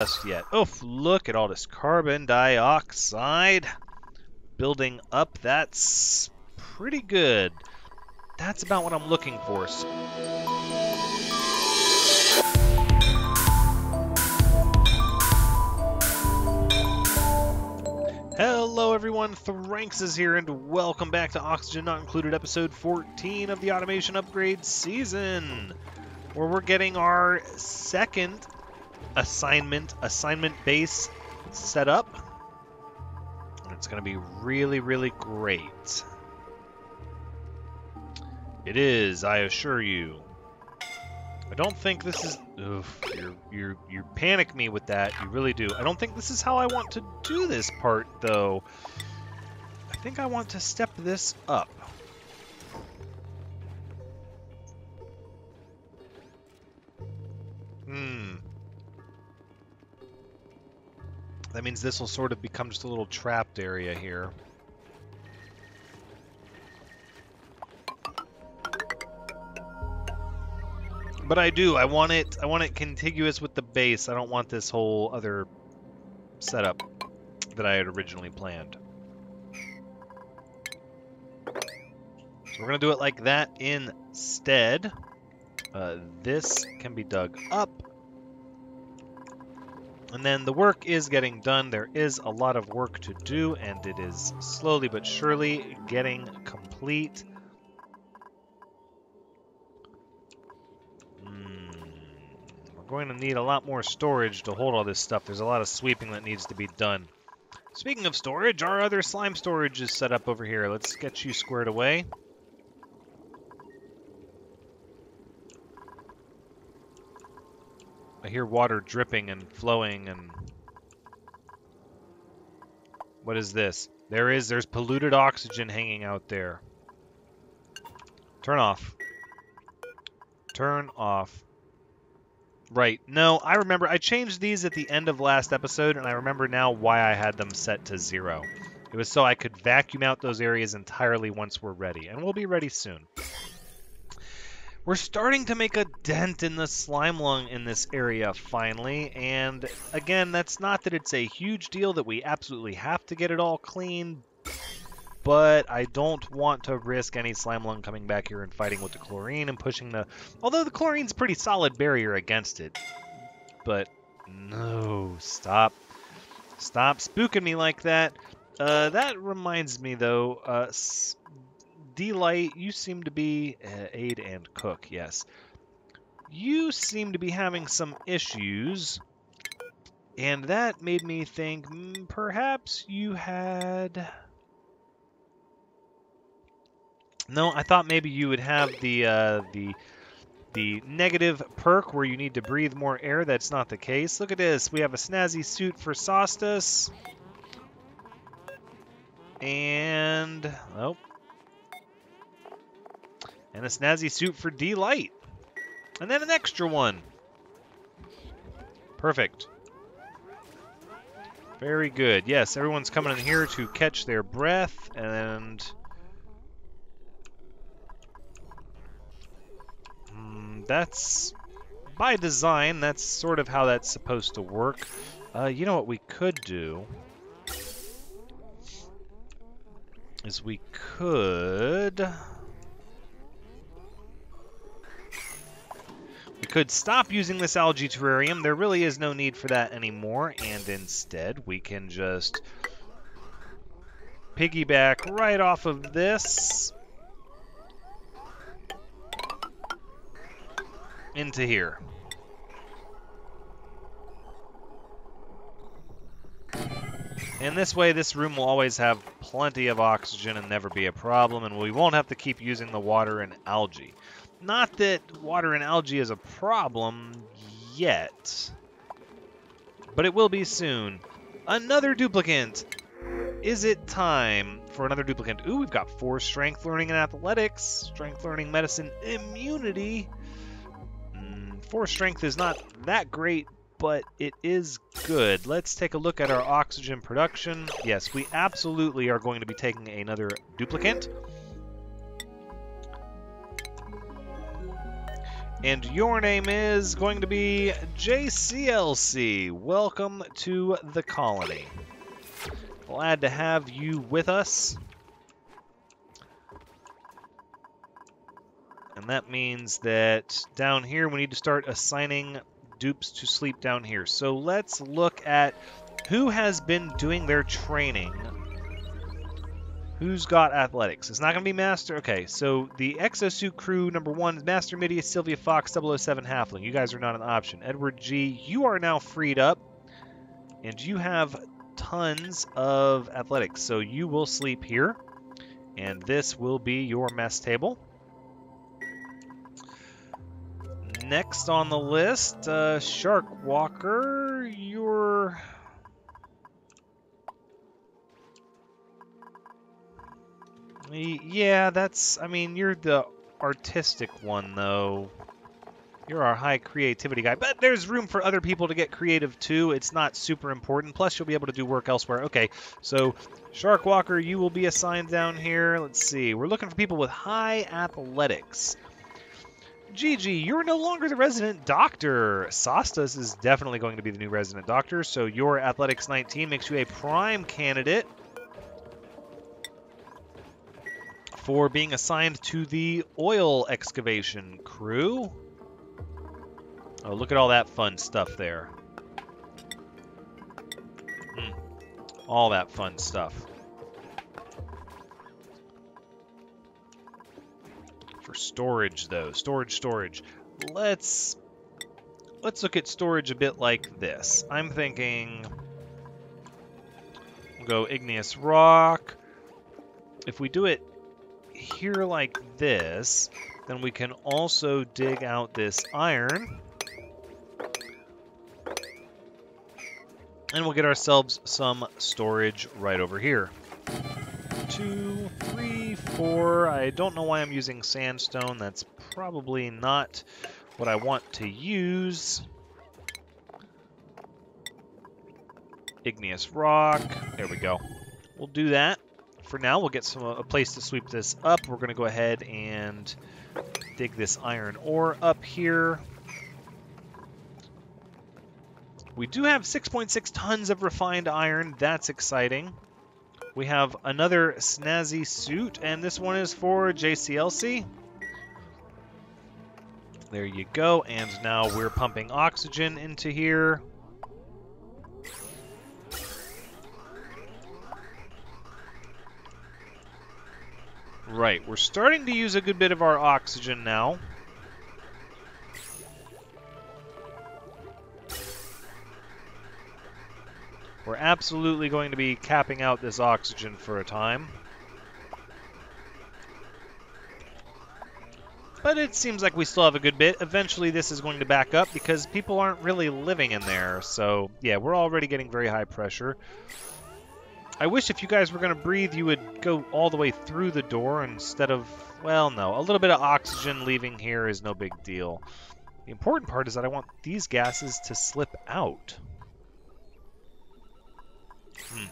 just yet. Oof, look at all this carbon dioxide building up. That's pretty good. That's about what I'm looking for. Hello everyone, Thranxes here and welcome back to Oxygen Not Included episode 14 of the Automation Upgrade season, where we're getting our second assignment, assignment base set up. It's going to be really, really great. It is, I assure you. I don't think this is... Oof, you you you panic me with that. You really do. I don't think this is how I want to do this part, though. I think I want to step this up. Hmm. That means this will sort of become just a little trapped area here. But I do. I want it. I want it contiguous with the base. I don't want this whole other setup that I had originally planned. So we're gonna do it like that instead. Uh, this can be dug up. And then the work is getting done. There is a lot of work to do, and it is slowly but surely getting complete. Mm, we're going to need a lot more storage to hold all this stuff. There's a lot of sweeping that needs to be done. Speaking of storage, our other slime storage is set up over here. Let's get you squared away. I hear water dripping and flowing and... What is this? There is, there's polluted oxygen hanging out there. Turn off. Turn off. Right. No, I remember. I changed these at the end of last episode, and I remember now why I had them set to zero. It was so I could vacuum out those areas entirely once we're ready, and we'll be ready soon. We're starting to make a dent in the slime lung in this area, finally, and again, that's not that it's a huge deal that we absolutely have to get it all clean, but I don't want to risk any slime lung coming back here and fighting with the chlorine and pushing the... Although the chlorine's pretty solid barrier against it. But no, stop. Stop spooking me like that. Uh, that reminds me, though, uh, D-Light, you seem to be... Uh, aid and cook, yes. You seem to be having some issues... And that made me think, mm, perhaps you had... No, I thought maybe you would have the uh, the the negative perk where you need to breathe more air. That's not the case. Look at this. We have a snazzy suit for Sostus. And, oh. And a snazzy suit for D-Light. And then an extra one. Perfect. Very good. Yes, everyone's coming in here to catch their breath and that's by design. That's sort of how that's supposed to work. Uh, you know what we could do? Is we could... could stop using this algae terrarium. There really is no need for that anymore. And instead, we can just piggyback right off of this into here. And this way, this room will always have plenty of oxygen and never be a problem, and we won't have to keep using the water and algae. Not that water and algae is a problem yet, but it will be soon. Another duplicant! Is it time for another duplicant? Ooh, we've got four strength learning and athletics, strength learning, medicine, immunity. Hmm, four strength is not that great, but it is good. Let's take a look at our oxygen production. Yes, we absolutely are going to be taking another duplicant. And your name is going to be JCLC. Welcome to the colony. Glad to have you with us. And that means that down here we need to start assigning dupes to sleep down here. So let's look at who has been doing their training. Who's got athletics? It's not going to be Master. Okay, so the Exosuit crew number one is Master Midia, Sylvia Fox, 007 Halfling. You guys are not an option. Edward G, you are now freed up. And you have tons of athletics. So you will sleep here. And this will be your mess table. Next on the list, uh, Shark Walker, you're... Yeah, that's... I mean, you're the artistic one, though. You're our high creativity guy. But there's room for other people to get creative, too. It's not super important. Plus, you'll be able to do work elsewhere. Okay, so Shark Walker, you will be assigned down here. Let's see. We're looking for people with high athletics. Gigi, you're no longer the resident doctor. Sostas is definitely going to be the new resident doctor, so your Athletics 19 makes you a prime candidate for being assigned to the oil excavation crew. Oh, look at all that fun stuff there. Mm. All that fun stuff. For storage, though, storage, storage. Let's let's look at storage a bit like this. I'm thinking we'll go igneous rock. If we do it here like this, then we can also dig out this iron. And we'll get ourselves some storage right over here. Two, three, four. I don't know why I'm using sandstone. That's probably not what I want to use. Igneous rock. There we go. We'll do that. For now, we'll get some uh, a place to sweep this up. We're going to go ahead and dig this iron ore up here. We do have 6.6 tons of refined iron. That's exciting. We have another snazzy suit, and this one is for JCLC. There you go, and now we're pumping oxygen into here. Right, we're starting to use a good bit of our oxygen now. We're absolutely going to be capping out this oxygen for a time. But it seems like we still have a good bit. Eventually this is going to back up because people aren't really living in there. So yeah, we're already getting very high pressure. I wish if you guys were going to breathe, you would go all the way through the door instead of, well, no. A little bit of oxygen leaving here is no big deal. The important part is that I want these gases to slip out. Hmm.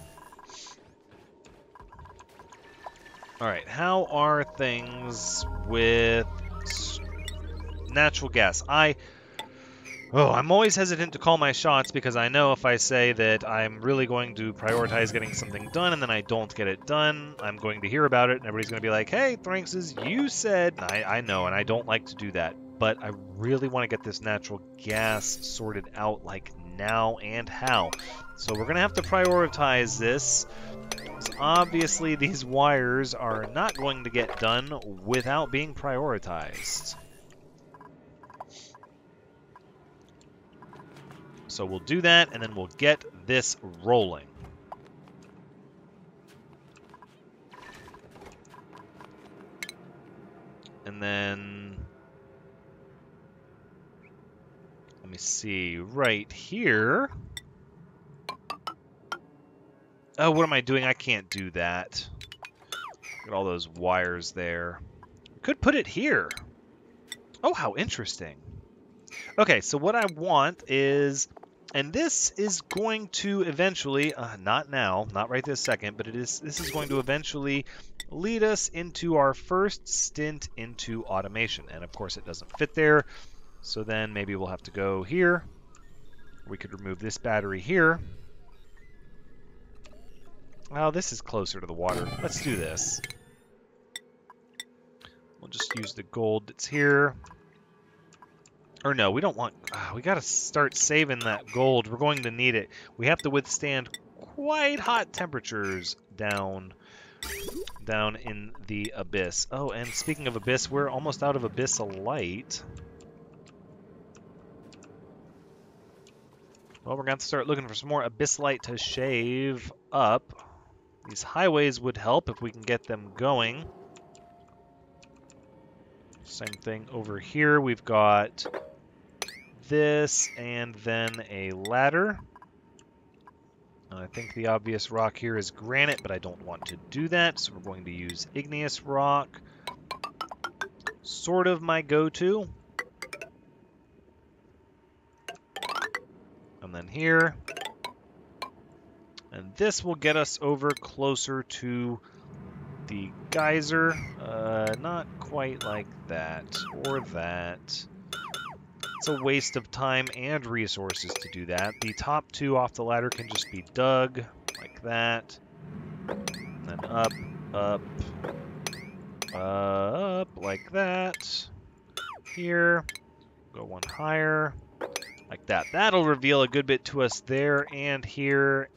Alright, how are things with natural gas? I... Oh, I'm always hesitant to call my shots because I know if I say that I'm really going to prioritize getting something done and then I don't get it done, I'm going to hear about it and everybody's going to be like, hey, Thranxes, you said... I, I know, and I don't like to do that, but I really want to get this natural gas sorted out, like, now and how. So we're going to have to prioritize this. Obviously, these wires are not going to get done without being prioritized. So we'll do that, and then we'll get this rolling. And then... Let me see, right here... Oh, what am I doing? I can't do that. At all those wires there. Could put it here. Oh, how interesting. Okay, so what I want is, and this is going to eventually, uh, not now, not right this second, but it is. this is going to eventually lead us into our first stint into automation. And of course it doesn't fit there So then maybe we'll have to go here. We could remove this battery here. Well, this is closer to the water. Let's do this. We'll just use the gold that's here. Or no, we don't want... Uh, we got to start saving that gold. We're going to need it. We have to withstand quite hot temperatures down down in the abyss. Oh, and speaking of abyss, we're almost out of abyssalite. Well, we're going to start looking for some more abyssalite to shave up. These highways would help if we can get them going. Same thing over here. We've got this and then a ladder. I think the obvious rock here is granite, but I don't want to do that, so we're going to use igneous rock. Sort of my go-to. And then here. And this will get us over closer to the geyser. Uh, not quite like that, or that. It's a waste of time and resources to do that. The top two off the ladder can just be dug, like that. And then up, up, up, like that. Here, go one higher, like that. That'll reveal a good bit to us there and here.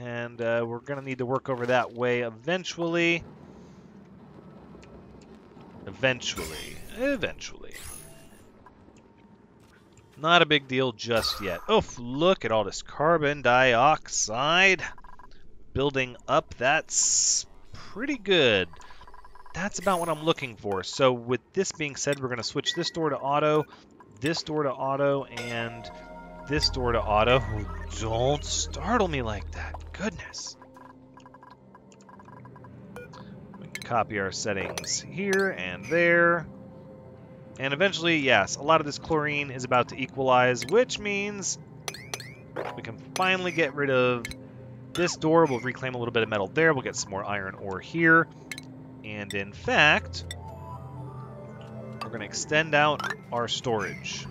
And uh, we're going to need to work over that way eventually. Eventually. Eventually. Not a big deal just yet. Oh, look at all this carbon dioxide building up. That's pretty good. That's about what I'm looking for. So with this being said, we're going to switch this door to auto, this door to auto, and this door to auto. Oh, don't startle me like that. Goodness. Copy our settings here and there. And eventually, yes, a lot of this chlorine is about to equalize, which means we can finally get rid of this door. We'll reclaim a little bit of metal there. We'll get some more iron ore here. And in fact, we're going to extend out our storage.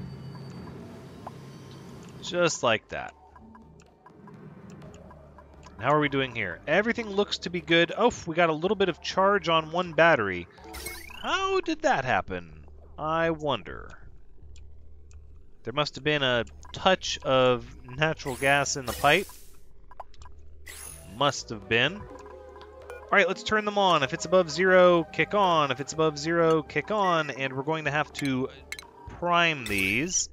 Just like that. how are we doing here? Everything looks to be good. Oh, we got a little bit of charge on one battery. How did that happen? I wonder. There must have been a touch of natural gas in the pipe. Must have been. Alright, let's turn them on. If it's above zero, kick on. If it's above zero, kick on. And we're going to have to prime these.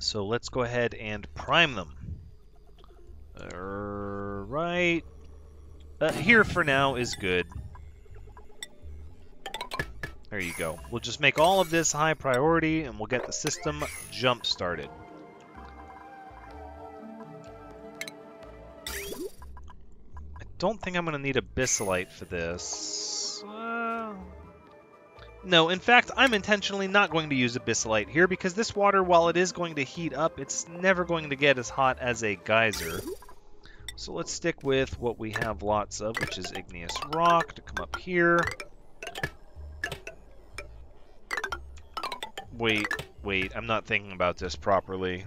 So let's go ahead and prime them. Right. Uh, here for now is good. There you go. We'll just make all of this high priority and we'll get the system jump started. I don't think I'm going to need a abyssalite for this. No, in fact, I'm intentionally not going to use abyssalite here because this water, while it is going to heat up, it's never going to get as hot as a geyser. So let's stick with what we have lots of, which is igneous rock to come up here. Wait, wait, I'm not thinking about this properly.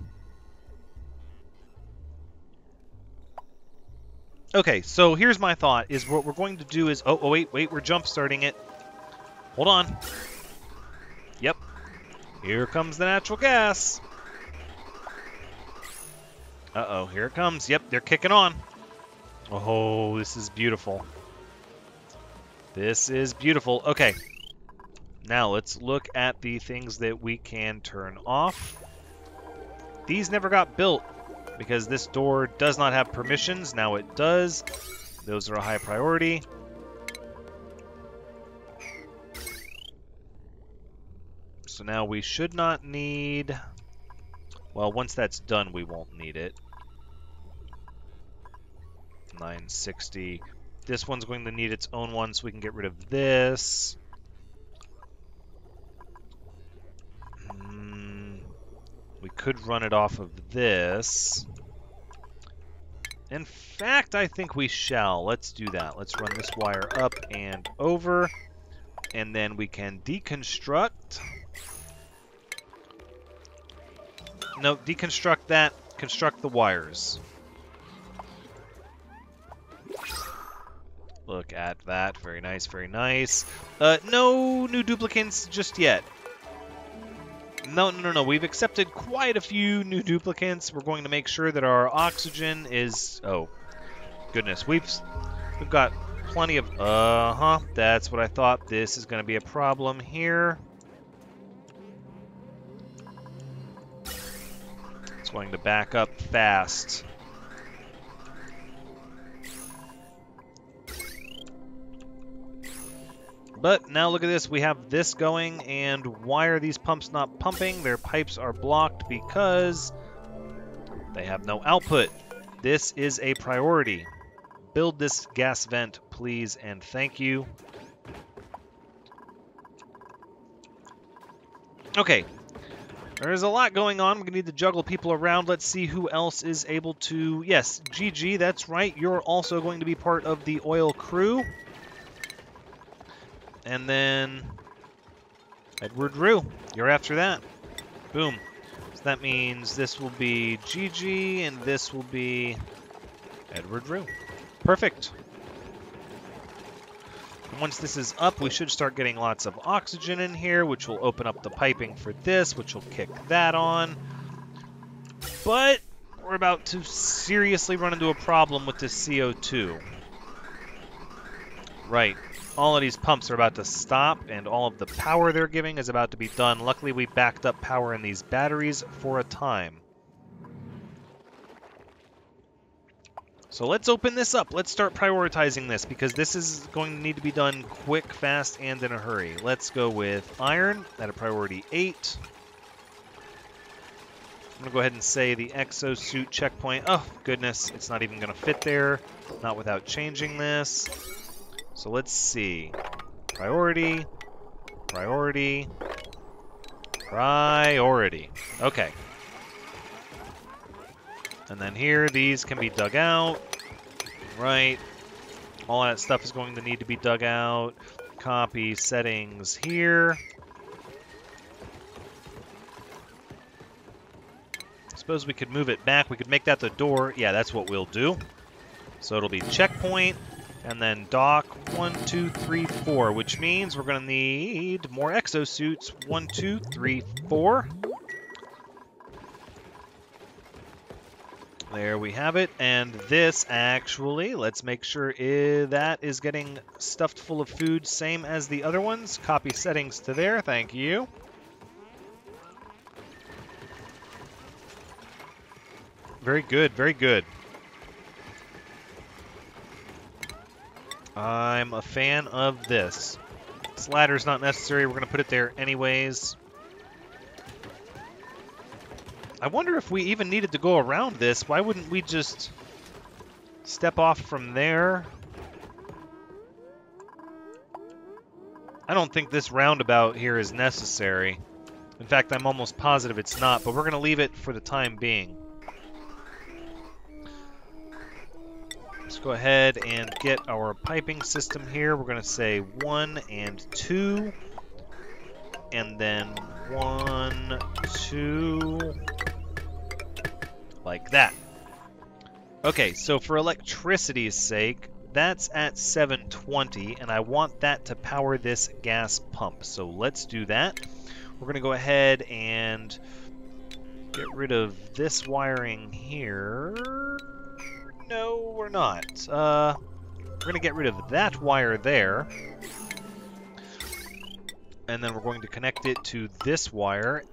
Okay, so here's my thought, is what we're going to do is... Oh, oh wait, wait, we're jump starting it. Hold on. Yep. Here comes the natural gas. Uh-oh, here it comes. Yep, they're kicking on. Oh, this is beautiful. This is beautiful. Okay, now let's look at the things that we can turn off. These never got built because this door does not have permissions. Now it does. Those are a high priority. So now we should not need... Well, once that's done, we won't need it. 960. This one's going to need its own one, so we can get rid of this. Hmm. We could run it off of this. In fact, I think we shall. Let's do that. Let's run this wire up and over. And then we can deconstruct no, deconstruct that. Construct the wires. Look at that. Very nice, very nice. Uh, no new duplicants just yet. No, no, no, no. We've accepted quite a few new duplicants. We're going to make sure that our oxygen is... Oh, goodness. We've, we've got plenty of... Uh-huh. That's what I thought. This is going to be a problem here. Going to back up fast. But now look at this, we have this going, and why are these pumps not pumping? Their pipes are blocked because they have no output. This is a priority. Build this gas vent, please, and thank you. Okay, there's a lot going on. We're going to need to juggle people around. Let's see who else is able to... Yes, GG, that's right. You're also going to be part of the oil crew. And then Edward Rue, you're after that. Boom. So that means this will be GG and this will be Edward Rue. Perfect. Once this is up, we should start getting lots of oxygen in here, which will open up the piping for this, which will kick that on. But we're about to seriously run into a problem with this CO2. Right all of these pumps are about to stop and all of the power they're giving is about to be done. Luckily, we backed up power in these batteries for a time. So let's open this up. Let's start prioritizing this because this is going to need to be done quick, fast, and in a hurry. Let's go with iron at a priority 8. I'm going to go ahead and say the exosuit checkpoint. Oh, goodness. It's not even going to fit there. Not without changing this. So let's see. Priority, priority, priority. Okay. And then here, these can be dug out. Right. All that stuff is going to need to be dug out. Copy settings here. Suppose we could move it back. We could make that the door. Yeah, that's what we'll do. So it'll be checkpoint, and then dock one, two, three, four, which means we're going to need more exosuits. One, two, three, four. There we have it. And this actually, let's make sure that is getting stuffed full of food, same as the other ones. Copy settings to there. Thank you. Very good, very good. I'm a fan of this. This ladder's not necessary. We're going to put it there anyways. I wonder if we even needed to go around this. Why wouldn't we just step off from there? I don't think this roundabout here is necessary. In fact, I'm almost positive it's not, but we're going to leave it for the time being. Let's go ahead and get our piping system here. We're going to say one and two. And then one, two, like that. Okay, so for electricity's sake, that's at 720, and I want that to power this gas pump. So let's do that. We're going to go ahead and get rid of this wiring here. No, we're not. Uh, we're going to get rid of that wire there. And then we're going to connect it to this wire.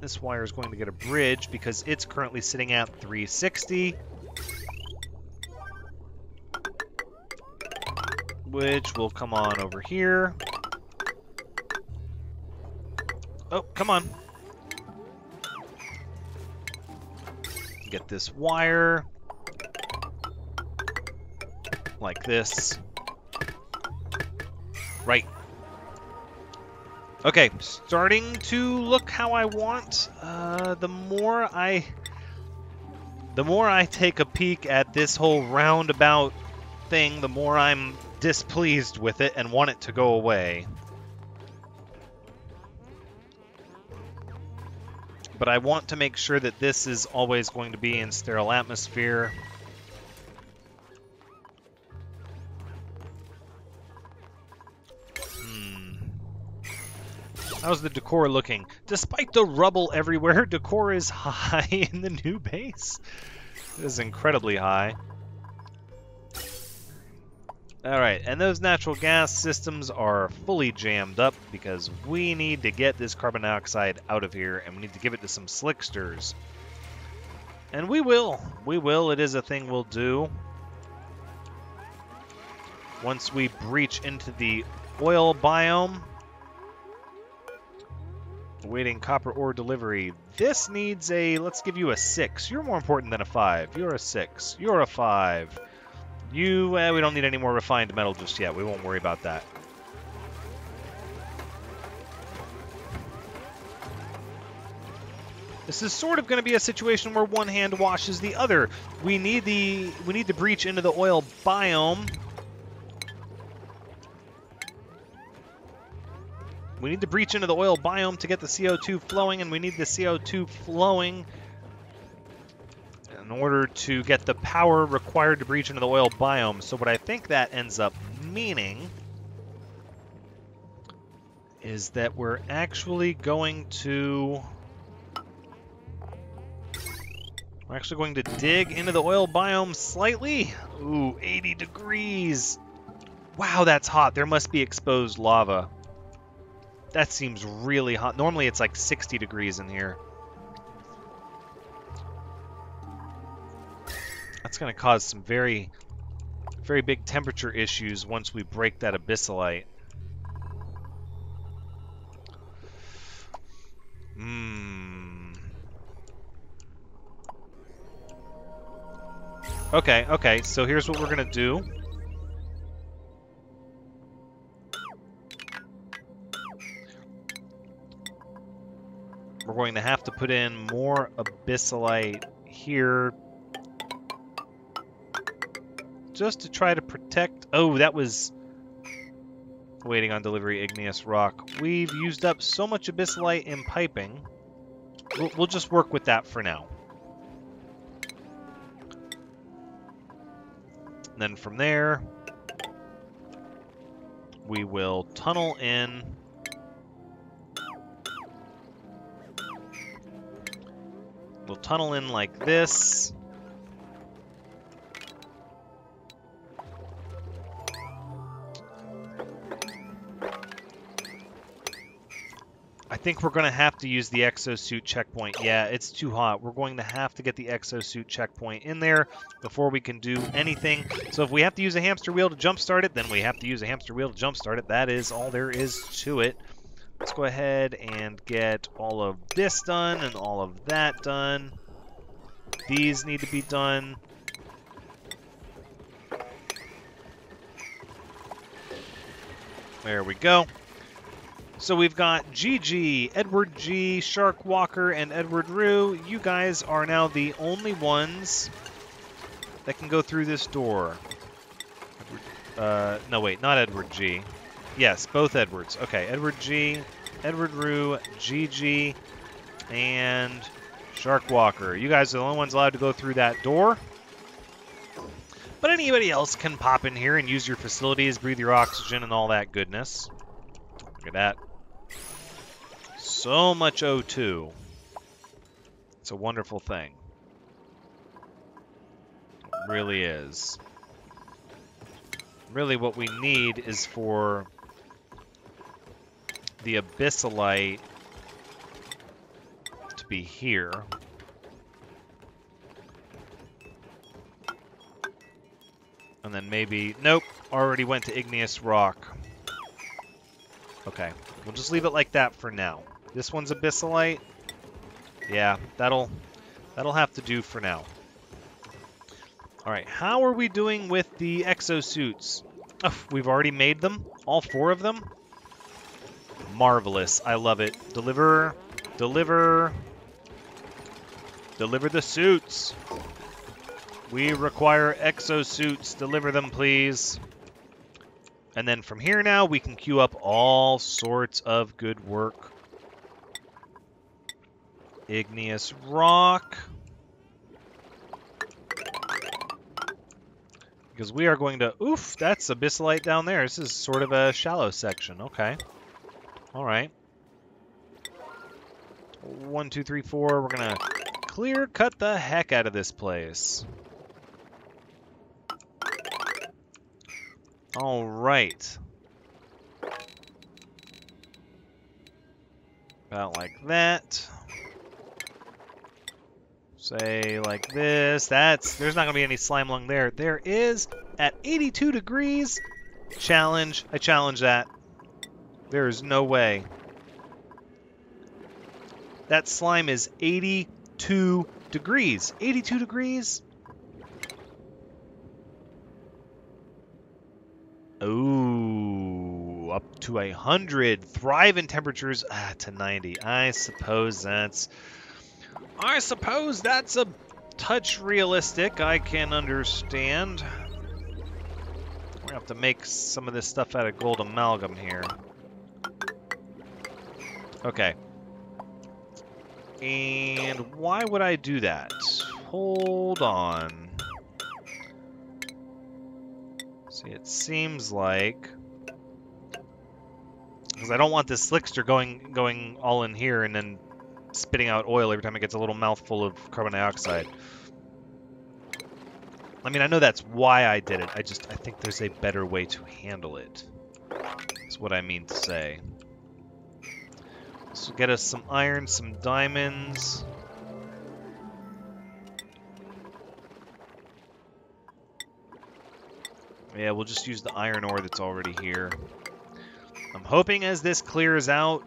This wire is going to get a bridge because it's currently sitting at 360. Which will come on over here. Oh, come on. Get this wire like this. Okay, starting to look how I want. Uh, the more I... The more I take a peek at this whole roundabout thing, the more I'm displeased with it and want it to go away. But I want to make sure that this is always going to be in sterile atmosphere. How's the decor looking? Despite the rubble everywhere, decor is high in the new base. It is incredibly high. Alright, and those natural gas systems are fully jammed up because we need to get this carbon dioxide out of here and we need to give it to some slicksters. And we will. We will. It is a thing we'll do. Once we breach into the oil biome. Awaiting copper ore delivery. This needs a, let's give you a 6. You're more important than a 5. You're a 6. You're a 5. You, eh, we don't need any more refined metal just yet. We won't worry about that. This is sort of going to be a situation where one hand washes the other. We need the we need to breach into the oil biome. We need to breach into the oil biome to get the CO2 flowing, and we need the CO2 flowing in order to get the power required to breach into the oil biome. So what I think that ends up meaning is that we're actually going to... We're actually going to dig into the oil biome slightly. Ooh, 80 degrees. Wow, that's hot. There must be exposed lava. That seems really hot. Normally it's like 60 degrees in here. That's going to cause some very, very big temperature issues once we break that abyssalite. Hmm. Okay, okay, so here's what we're going to do. Going to have to put in more abyssalite here just to try to protect... Oh, that was waiting on delivery igneous rock. We've used up so much abyssalite in piping. We'll, we'll just work with that for now. And then from there, we will tunnel in. Tunnel in like this. I think we're going to have to use the exosuit checkpoint. Yeah, it's too hot. We're going to have to get the exosuit checkpoint in there before we can do anything. So if we have to use a hamster wheel to jumpstart it, then we have to use a hamster wheel to jumpstart it. That is all there is to it. Let's go ahead and get all of this done and all of that done. These need to be done. There we go. So we've got GG, Edward G, Shark Walker, and Edward Rue. You guys are now the only ones that can go through this door. Uh, no, wait, not Edward G. Yes, both Edwards. Okay, Edward G, Edward Rue, GG, and Sharkwalker. You guys are the only ones allowed to go through that door. But anybody else can pop in here and use your facilities, breathe your oxygen, and all that goodness. Look at that. So much O2. It's a wonderful thing. It really is. Really what we need is for the abyssalite to be here. And then maybe... Nope, already went to igneous rock. Okay, we'll just leave it like that for now. This one's abyssalite. Yeah, that'll that'll have to do for now. All right, how are we doing with the exosuits? Oh, we've already made them, all four of them. Marvelous, I love it. Deliver, deliver, deliver the suits. We require exosuits. Deliver them, please. And then from here now, we can queue up all sorts of good work. igneous rock. Because we are going to... Oof, that's abyssalite down there. This is sort of a shallow section. Okay. All right. One, two, three, four. We're going to clear cut the heck out of this place. All right. About like that. Say like this. That's there's not gonna be any slime lung there. There is at 82 degrees. Challenge. I challenge that. There is no way. That slime is 82 degrees. 82 degrees? Ooh, up to a hundred. Thrive in temperatures ah, to 90. I suppose that's. I suppose that's a touch realistic. I can understand. We're gonna have to make some of this stuff out of gold amalgam here. Okay. And why would I do that? Hold on. See, it seems like... Because I don't want this slickster going going all in here and then spitting out oil every time it gets a little mouthful of carbon dioxide. I mean, I know that's why I did it. I just, I think there's a better way to handle it. That's what I mean to say. So get us some iron, some diamonds. Yeah, we'll just use the iron ore that's already here. I'm hoping as this clears out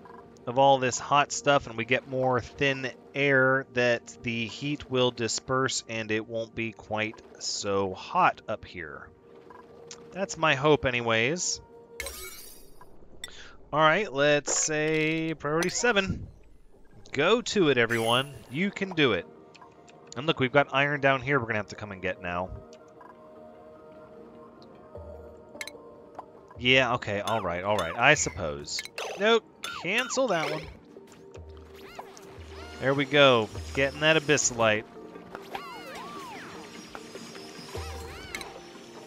of all this hot stuff and we get more thin air that the heat will disperse and it won't be quite so hot up here. That's my hope anyways. Alright, let's say priority 7. Go to it, everyone. You can do it. And look, we've got iron down here we're going to have to come and get now. Yeah, okay, alright, alright, I suppose. Nope, cancel that one. There we go, getting that abyssalite.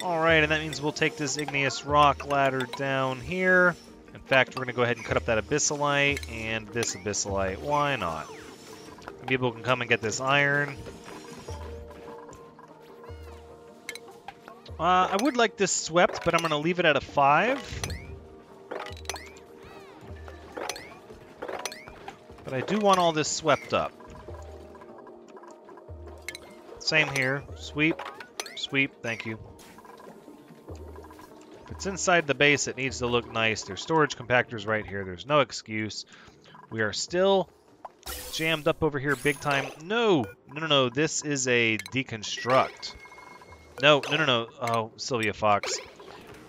Alright, and that means we'll take this igneous rock ladder down here. Fact, we're going to go ahead and cut up that abyssalite and this abyssalite. Why not? People can come and get this iron. Uh, I would like this swept, but I'm going to leave it at a 5. But I do want all this swept up. Same here. Sweep. Sweep. Thank you. It's inside the base, it needs to look nice. There's storage compactors right here. There's no excuse. We are still jammed up over here big time. No! No, no, no. This is a deconstruct. No, no, no, no. Oh, Sylvia Fox.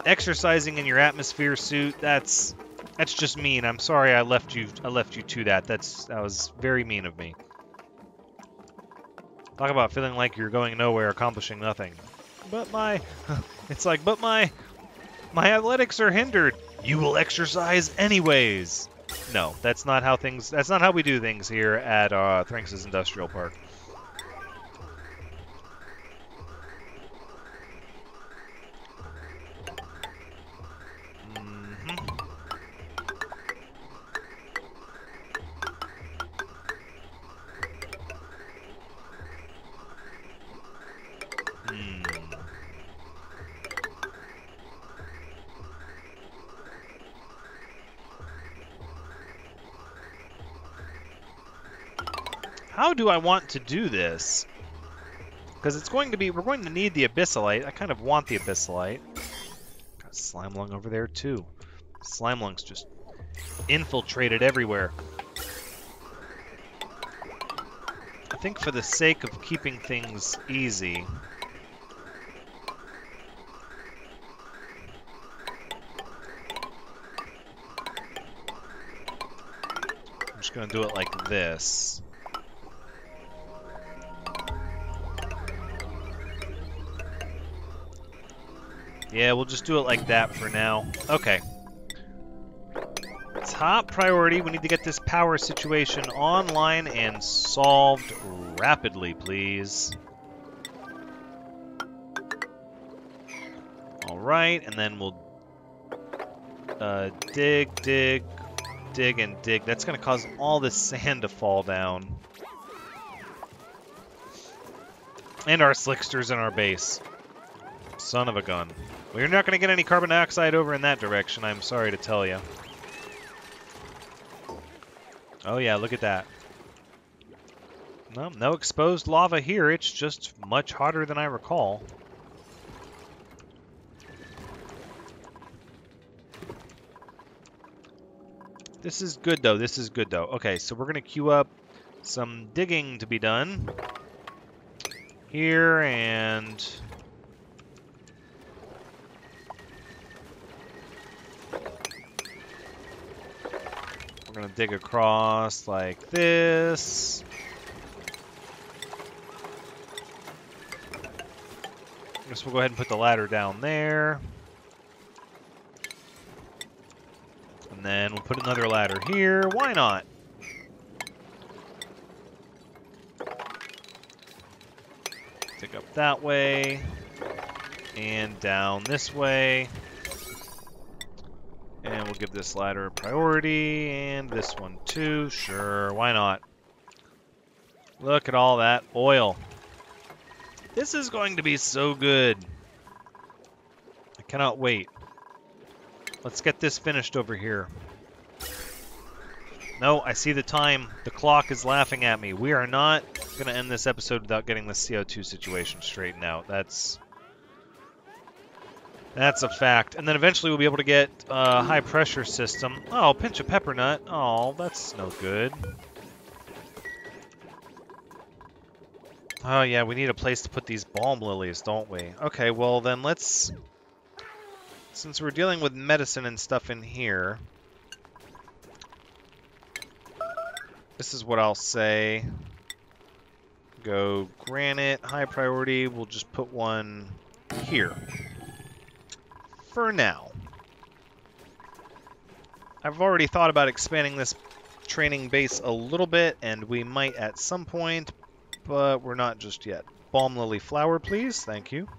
Exercising in your atmosphere suit, that's that's just mean. I'm sorry I left you I left you to that. That's that was very mean of me. Talk about feeling like you're going nowhere, accomplishing nothing. But my it's like, but my my athletics are hindered. You will exercise anyways. No, that's not how things that's not how we do things here at uh Thrinx's Industrial Park. Do I want to do this? Because it's going to be, we're going to need the Abyssalite. I kind of want the Abyssalite. Got Slime Lung over there too. Slime Lung's just infiltrated everywhere. I think for the sake of keeping things easy, I'm just going to do it like this. Yeah, we'll just do it like that for now. Okay. Top priority. We need to get this power situation online and solved rapidly, please. All right, and then we'll uh, dig, dig, dig, and dig. That's going to cause all this sand to fall down. And our slicksters in our base. Son of a gun. Well, you're not going to get any carbon dioxide over in that direction, I'm sorry to tell you. Oh yeah, look at that. No, no exposed lava here, it's just much hotter than I recall. This is good though, this is good though. Okay, so we're going to queue up some digging to be done. Here and We're to dig across like this. I guess we'll go ahead and put the ladder down there. And then we'll put another ladder here. Why not? Dig up that way. And down this way. And we'll give this ladder a priority, and this one too. Sure, why not? Look at all that oil. This is going to be so good. I cannot wait. Let's get this finished over here. No, I see the time. The clock is laughing at me. We are not going to end this episode without getting the CO2 situation straightened out. That's that's a fact. And then eventually we'll be able to get a high pressure system. Oh, Pincha Peppernut. Oh, that's no good. Oh yeah, we need a place to put these balm lilies, don't we? Okay, well then let's... Since we're dealing with medicine and stuff in here... This is what I'll say. Go granite, high priority. We'll just put one here for now. I've already thought about expanding this training base a little bit, and we might at some point, but we're not just yet. Balm Lily Flower, please. Thank you.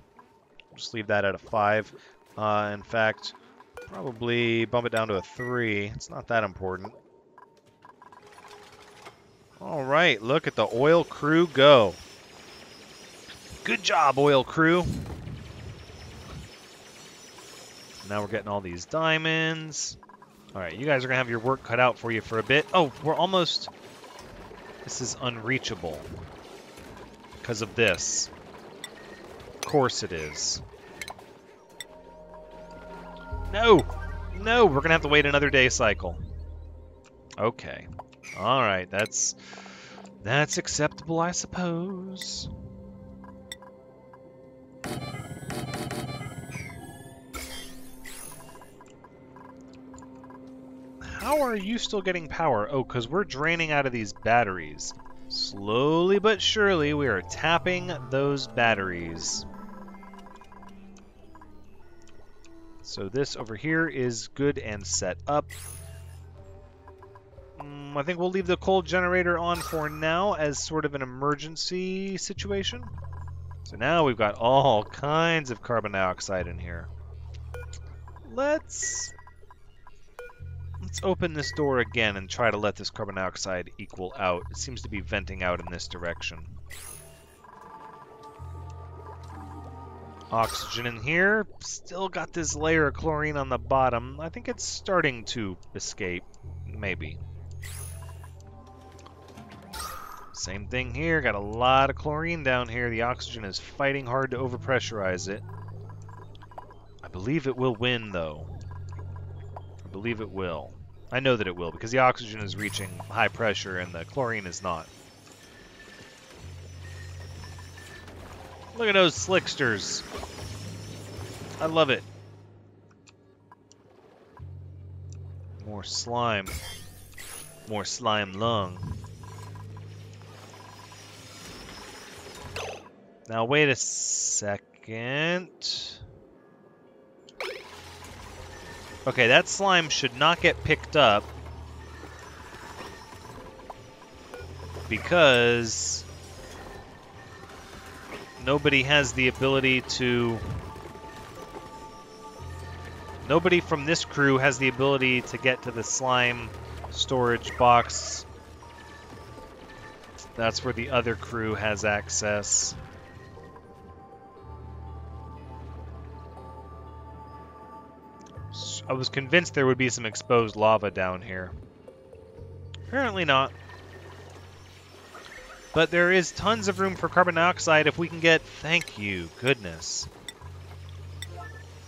Just leave that at a 5. Uh, in fact, probably bump it down to a 3. It's not that important. Alright, look at the oil crew go. Good job, oil crew. Now we're getting all these diamonds. Alright, you guys are going to have your work cut out for you for a bit. Oh, we're almost... This is unreachable. Because of this. Of course it is. No! No! We're going to have to wait another day cycle. Okay. Alright, that's... That's acceptable, I suppose. How are you still getting power? Oh, because we're draining out of these batteries. Slowly but surely, we are tapping those batteries. So this over here is good and set up. Mm, I think we'll leave the coal generator on for now as sort of an emergency situation. So now we've got all kinds of carbon dioxide in here. Let's Let's open this door again and try to let this carbon dioxide equal out. It seems to be venting out in this direction. Oxygen in here. Still got this layer of chlorine on the bottom. I think it's starting to escape. Maybe. Same thing here. Got a lot of chlorine down here. The oxygen is fighting hard to overpressurize it. I believe it will win, though. I believe it will. I know that it will, because the oxygen is reaching high pressure and the chlorine is not. Look at those slicksters. I love it. More slime. More slime lung. Now wait a second. Okay, that slime should not get picked up. Because nobody has the ability to... Nobody from this crew has the ability to get to the slime storage box. That's where the other crew has access. I was convinced there would be some exposed lava down here. Apparently not. But there is tons of room for carbon dioxide if we can get... Thank you, goodness.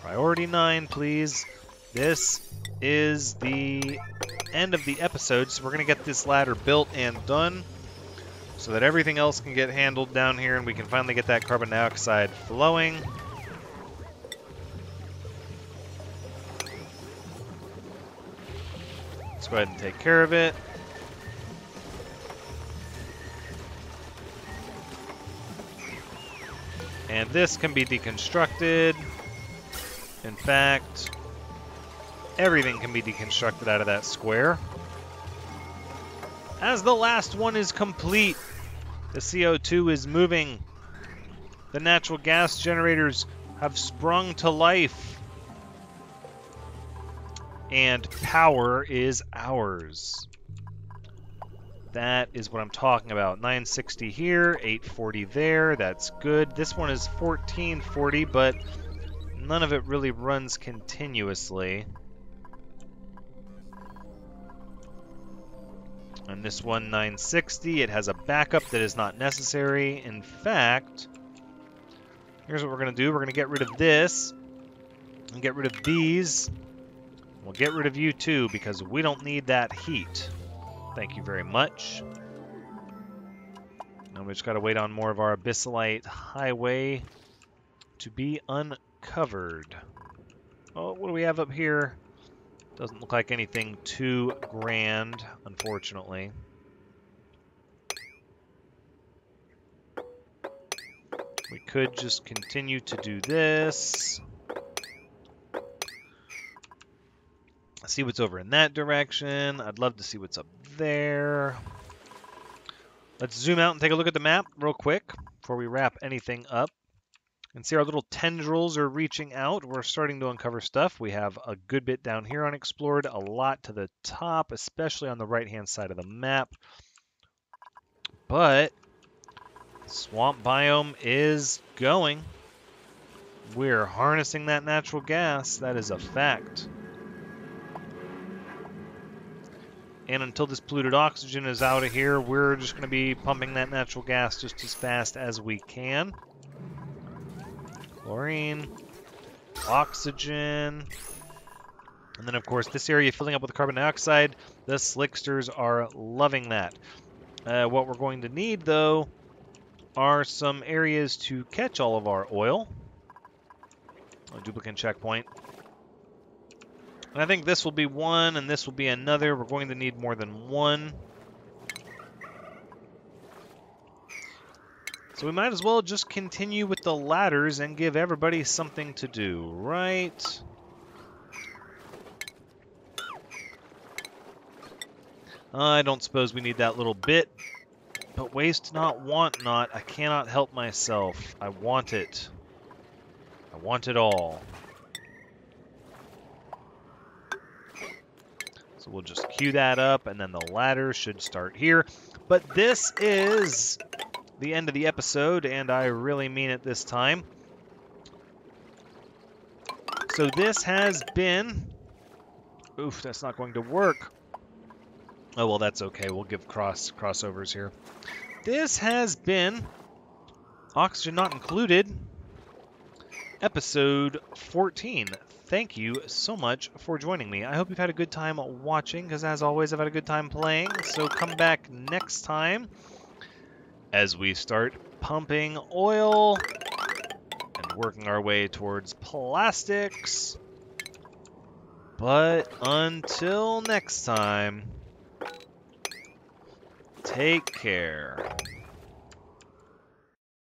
Priority 9, please. This is the end of the episode, so we're going to get this ladder built and done so that everything else can get handled down here and we can finally get that carbon dioxide flowing. Go ahead and take care of it. And this can be deconstructed. In fact, everything can be deconstructed out of that square. As the last one is complete, the CO2 is moving. The natural gas generators have sprung to life and power is ours. That is what I'm talking about. 960 here, 840 there, that's good. This one is 1440, but none of it really runs continuously. And this one, 960, it has a backup that is not necessary. In fact, here's what we're going to do. We're going to get rid of this and get rid of these We'll get rid of you too, because we don't need that heat. Thank you very much. Now we just got to wait on more of our Abyssalite Highway to be uncovered. Oh, what do we have up here? Doesn't look like anything too grand, unfortunately. We could just continue to do this. See what's over in that direction. I'd love to see what's up there. Let's zoom out and take a look at the map real quick before we wrap anything up. And see our little tendrils are reaching out. We're starting to uncover stuff. We have a good bit down here unexplored, a lot to the top, especially on the right-hand side of the map. But swamp biome is going. We're harnessing that natural gas. That is a fact. And until this polluted oxygen is out of here, we're just going to be pumping that natural gas just as fast as we can. Chlorine, oxygen, and then of course this area filling up with carbon dioxide. The slicksters are loving that. Uh, what we're going to need though are some areas to catch all of our oil. A duplicant checkpoint. And I think this will be one, and this will be another. We're going to need more than one. So we might as well just continue with the ladders and give everybody something to do, right? I don't suppose we need that little bit. But waste not, want not. I cannot help myself. I want it. I want it all. So we'll just queue that up, and then the ladder should start here. But this is the end of the episode, and I really mean it this time. So this has been... Oof, that's not going to work. Oh, well, that's okay. We'll give cross crossovers here. This has been Oxygen Not Included, episode 14 thank you so much for joining me. I hope you've had a good time watching, because as always, I've had a good time playing. So come back next time as we start pumping oil and working our way towards plastics. But until next time, take care.